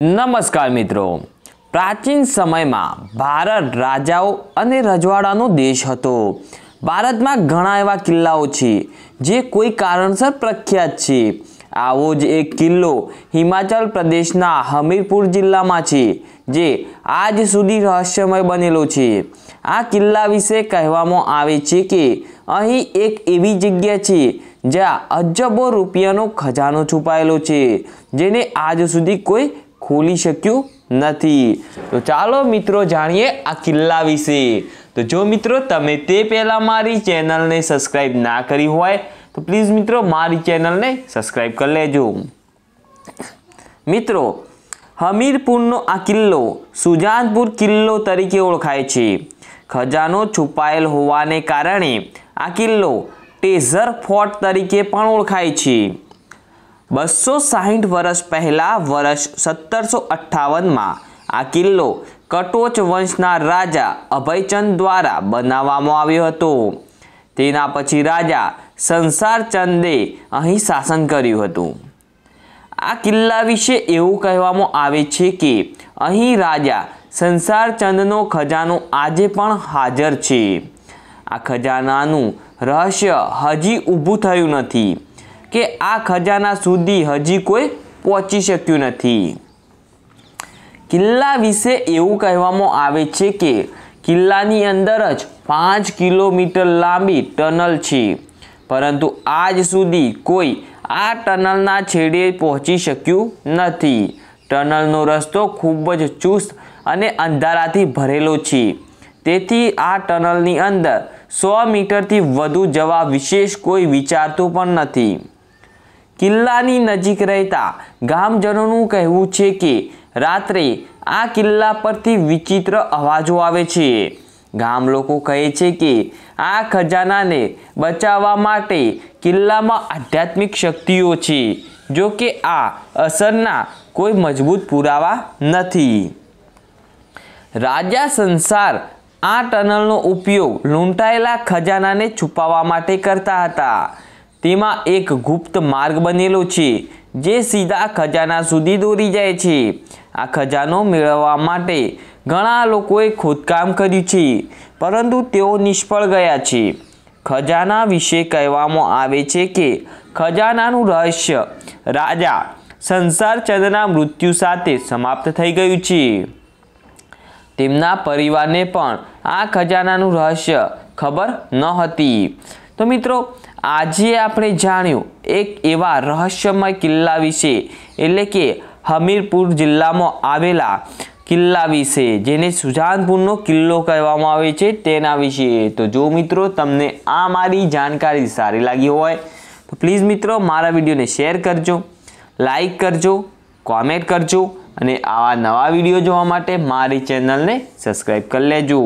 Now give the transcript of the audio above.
નમસ્કાર મિત્રો. પ્રાચીન સમયમાં ભારત રાજાઓ અને રજવાડાનો દેશ હતો. ભારતમાં ઘણા એવા કિલ્લાઓ છે, જે કોઈ કારણસર પ્રખ્યાત છે. આવો જ એક કિલ્લો હિમાચલ પ્રદેશના હમીરપુર જિલ્લામાં છે, જે આજ સુધી રહસ્યમય બનેલો છે. આ કિલ્લા વિશે કહેવામાં આવે છે કે, અહીં એક એવી જગ્યા છે, જ્યાં અજબો રૂપિયાનો ખજાનો છુપાયેલો છે, જેને આજ સુધી કોઈ ખોલી શક્યું નથી. તો ચાલો મિત્રો જાણીએ આ કિલ્લા વિશે. તો જો મિત્રો તમે તે પહેલાં મારી ચેનલને સબસ્ક્રાઈબ ના કરી હોય, તો પ્લીઝ મિત્રો મારી ચેનલને સબસ્ક્રાઈબ કરી લેજો. મિત્રો, હમીરપુરનો આ કિલ્લો સુજાનપુર કિલ્લો તરીકે ઓળખાય છે. ખજાનો છુપાયેલ હોવાને કારણે આ કિલ્લો ટેઝર ફોર્ટ તરીકે પણ ઓળખાય છે. બસો સાહીઠ વર્ષ પહેલાં વર્ષ સત્તરસો અઠ્ઠાવનમાં આ કિલ્લો કટોચ વંશના રાજા અભયચંદ દ્વારા બનાવવામાં આવ્યો હતો. તેના પછી રાજા સંસારચંદે અહીં શાસન કર્યું હતું. આ કિલ્લા વિશે એવું કહેવામાં આવે છે કે અહીં રાજા સંસારચંદનો ખજાનો આજે પણ હાજર છે. આ ખજાનાનું રહસ્ય હજી ઊભું થયું નથી. કે આ ખજાના સુધી હજી કોઈ પહોંચી શક્યું નથી. કિલ્લા વિશે એવું કહેવામાં આવે છે કે કિલ્લાની અંદર જ પાંચ કિલોમીટર લાંબી ટનલ છે, પરંતુ આજ સુધી કોઈ આ ટનલના છેડે પહોંચી શક્યું નથી. ટનલનો રસ્તો ખૂબ જ ચુસ્ત અને અંધારાથી ભરેલો છે. તેથી આ ટનલની અંદર સો મીટરથી વધુ જવા વિશેષ કોઈ વિચારતું પણ નથી. કિલ્લાની નજીક રહેતા ગામજનોનું કહેવું છે કે રાત્રે આ કિલ્લા પરથી વિચિત્ર અવાજો આવે છે. ગામ લોકો કહે છે કે આ ખજાનાને બચાવવા માટે કિલ્લામાં આધ્યાત્મિક શક્તિઓ છે, જો કે આ અસરના કોઈ મજબૂત પુરાવા નથી. રાજા સંસાર આ ટનલનો ઉપયોગ લૂંટાયેલા ખજાનાને છુપાવવા માટે કરતા હતા. તેમાં એક ગુપ્ત માર્ગ બનેલો છે, જે સીધા ખજાના સુધી દોરી જાય છે. આ ખજાનો મેળવવા માટે ઘણા લોકોએ ખોદકામ કર્યું છે, પરંતુ તેઓ નિષ્ફળ ગયા છે. ખજાના વિશે કહેવામાં આવે છે કે ખજાનાનું રહસ્ય, રાજા સંસારચંદના મૃત્યુ સાથે સમાપ્ત થઈ ગયું છે. તેમના પરિવારને પણ આ ખજાનાનું રહસ્ય ખબર ન હતી. તો મિત્રો આજે આપણે જાણ્યું એક એવા રહસ્યમય કિલ્લા વિશે, એટલે કે હમીરપુર જિલ્લામાં આવેલા કિલ્લા વિશે, જેને સુજાનપુરનો કિલ્લો કહેવામાં આવે છે તેના વિશે. તો જો મિત્રો તમને આ મારી જાણકારી સારી લાગી હોય, તો પ્લીઝ મિત્રો મારા વિડીયોને શેર કરજો, લાઈક કરજો, કોમેન્ટ કરજો, અને આવા નવા વીડિયો જોવા માટે મારી ચેનલને સબસ્ક્રાઈબ કરી લેજો.